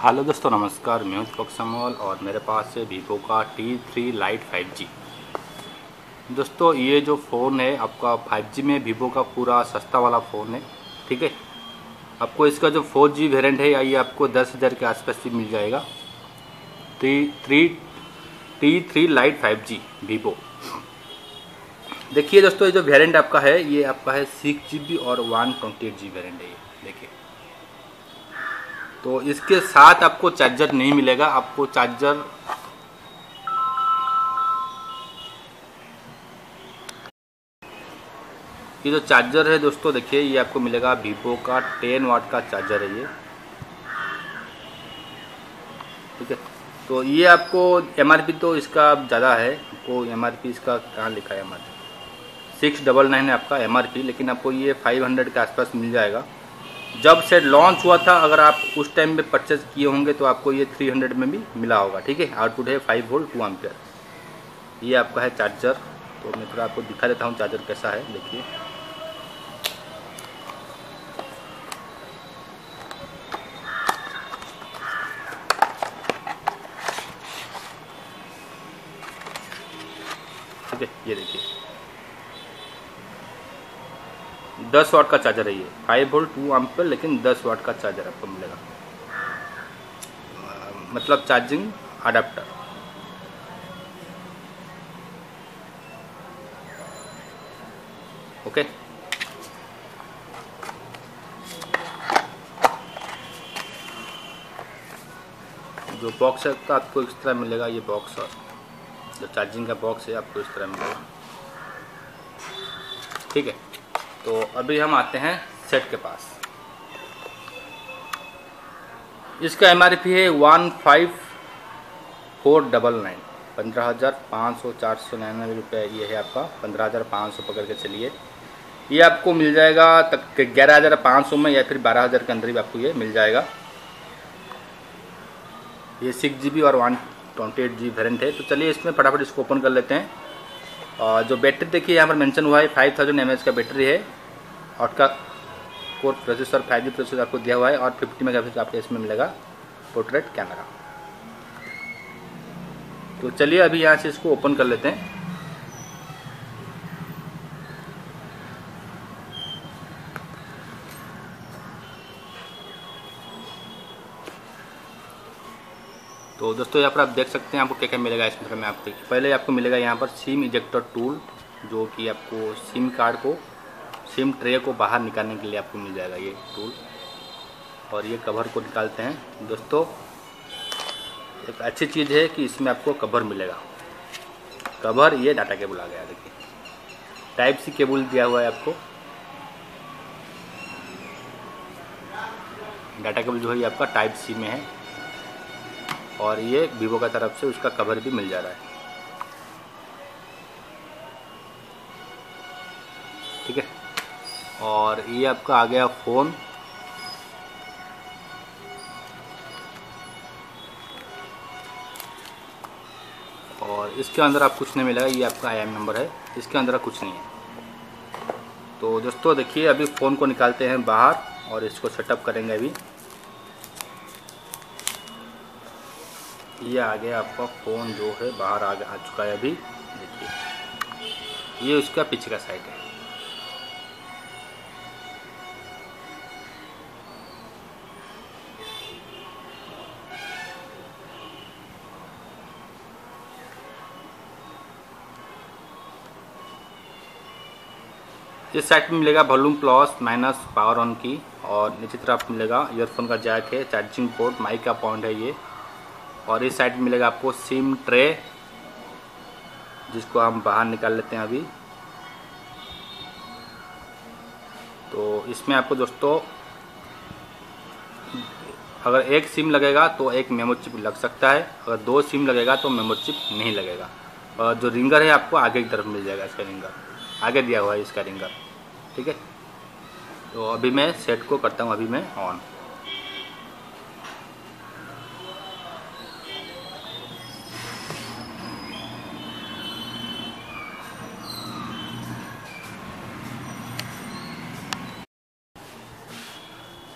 Hello दोस्तों, नमस्कार। मैं हूँ दीपक समोल और मेरे पास है वीवो का T three lite five G दोस्तों, ये जो फ़ोन है, आपका फाइव जी में वीवो का पूरा सस्ता वाला फ़ोन है, ठीक है? आपको इसका जो फोर जी वेरियंट है, ये आपको दस हज़ार के आसपास भी मिल जाएगा। T three T three lite five G Vivo देखिए दोस्तों, ये जो वेरिएंट आपका है, ये आपका है सिक्स जी और one twenty eight G variant है, ये। देखिए। तो इसके साथ आपको चार्जर नहीं मिलेगा, आपको चार्जर ये जो चार्जर है दोस्तों, देखिए, ये आपको मिलेगा वीवो का टेन वाट का चार्जर है ये। ठीक है? तो ये आपको एमआरपी तो इसका ज़्यादा है, आपको एम इसका कहाँ लिखा है एम सिक्स डबल नाइन है आपका एमआरपी लेकिन आपको ये फाइव हंड्रेड के आसपास मिल जाएगा। जब से लॉन्च हुआ था, अगर आप उस टाइम में परचेज किए होंगे तो आपको ये 300 में भी मिला होगा, ठीक है? आउटपुट है फाइव वोल्ट टू एम्पियर ये आपका है चार्जर तो मैं थोड़ा आपको दिखा देता हूँ चार्जर कैसा है, देखिए। ठीक है? ये देखिए। दस वाट का चार्जर है ये। फाइव वोल्ट, टू एम्पियर लेकिन दस वाट का चार्जर आपको मिलेगा। मतलब चार्जिंग अडाप्टर ओके जो बॉक्स है तो आपको इस तरह मिलेगा ये बॉक्स और जो चार्जिंग का बॉक्स है, आपको इस तरह मिलेगा। ठीक है? तो अभी हम आते हैं सेट के पास। इसका एम है one five four double nine. पंद्रह हज़ार पाँच सौ चार सौ निन्यानवे रुपये ये है आपका। पंद्रह हज़ार पाँच सौ पकड़ के चलिए। ये आपको मिल जाएगा तक ग्यारह हज़ार पाँच सौ में या फिर बारह हज़ार के अंदर भी आपको ये मिल जाएगा। ये सिक्स जी बी और one twenty eight G variant है। तो चलिए इसमें फटाफट इसको ओपन कर लेते हैं। और जो बैटरी देखिए, यहाँ पर मेंशन हुआ है फाइव थाउज़ेंड एम का बैटरी है। और का core processor five G processor आपको दिया हुआ है और फिफ्टी मेगा आपको इसमें मिलेगा पोर्ट्रेट कैमरा तो चलिए अभी यहाँ से इसको ओपन कर लेते हैं। तो दोस्तों यहाँ पर आप देख सकते हैं आपको क्या क्या मिलेगा इस इसमें मैं आपको। पहले आपको मिलेगा यहाँ पर सिम इजेक्टर टूल जो कि आपको सिम कार्ड को सिम ट्रे को बाहर निकालने के लिए आपको मिल जाएगा ये टूल और ये कवर को निकालते हैं। दोस्तों, एक अच्छी चीज़ है कि इसमें आपको कवर मिलेगा। कवर ये डाटा केबल आ गया, देखिए। टाइप सी केबल दिया हुआ है आपको। डाटा केबल जो है ये आपका टाइप सी में है। और ये वीवो का तरफ़ से उसका कवर भी मिल जा रहा है। ठीक है? और ये आपका आ गया फ़ोन और इसके अंदर आप कुछ नहीं मिलेगा ये आपका आई एम नंबर है। इसके अंदर कुछ नहीं है। तो दोस्तों देखिए, अभी फ़ोन को निकालते हैं बाहर और इसको सेटअप करेंगे अभी। ये आ गया आपका फ़ोन जो है बाहर आ, आ चुका है अभी। देखिए। ये उसका पीछे का साइड है। इस साइड में मिलेगा volume plus minus power on की और नीचे तरफ़ मिलेगा ईयरफोन का जैक है चार्जिंग पोर्ट माइक का पॉइंट है ये। और इस साइड मिलेगा आपको सिम ट्रे, जिसको हम बाहर निकाल लेते हैं अभी। तो इसमें आपको दोस्तों, अगर एक सिम लगेगा तो एक मेमो चिप लग सकता है। अगर दो सिम लगेगा तो मेमो चिप नहीं लगेगा। और जो रिंगर है, आपको आगे की तरफ़ मिल जाएगा इसका रिंगर। आगे दिया हुआ है इसका रिंगर। ठीक है? तो अभी मैं सेट को करता हूँ, अभी मैं ऑन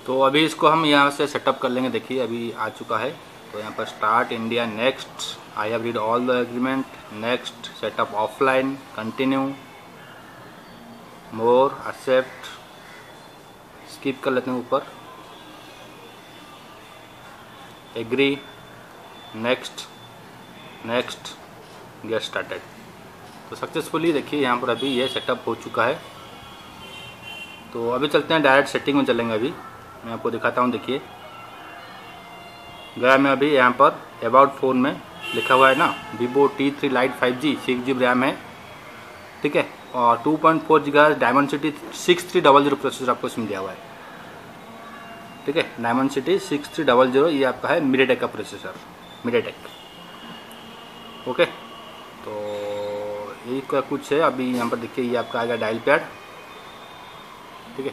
तो अभी इसको हम यहाँ से सेटअप कर लेंगे। देखिए, अभी आ चुका है। तो यहाँ पर start India next I have read all the agreement next setup offline continue more accept skip कर लेते हैं ऊपर। Agree next next get started तो सक्सेसफुली देखिए, यहाँ पर अभी ये सेटअप हो चुका है। तो अभी चलते हैं डायरेक्ट सेटिंग में चलेंगे अभी। मैं आपको दिखाता हूँ, देखिए। गया मैं अभी यहाँ पर अबाउट फ़ोन में लिखा हुआ है ना Vivo T three lite five G six G RAM है। ठीक है? और टू पॉइंट फोर जी का Dimensity six three double zero processor आपको इसमें दिया हुआ है। ठीक है? Dimensity six three double zero ये आपका है मीडियाटेक का प्रोसेसर मीडियाटेक ओके? तो यही का कुछ है, अभी यहाँ पर देखिए, ये आपका आएगा डायल पैड ठीक है?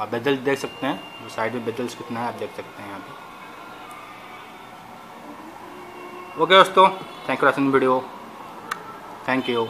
आप बेजल्स देख सकते हैं। जो साइड में बेजल्स कितना है, आप देख सकते हैं यहाँ पे। ओके दोस्तों thank you for video thank you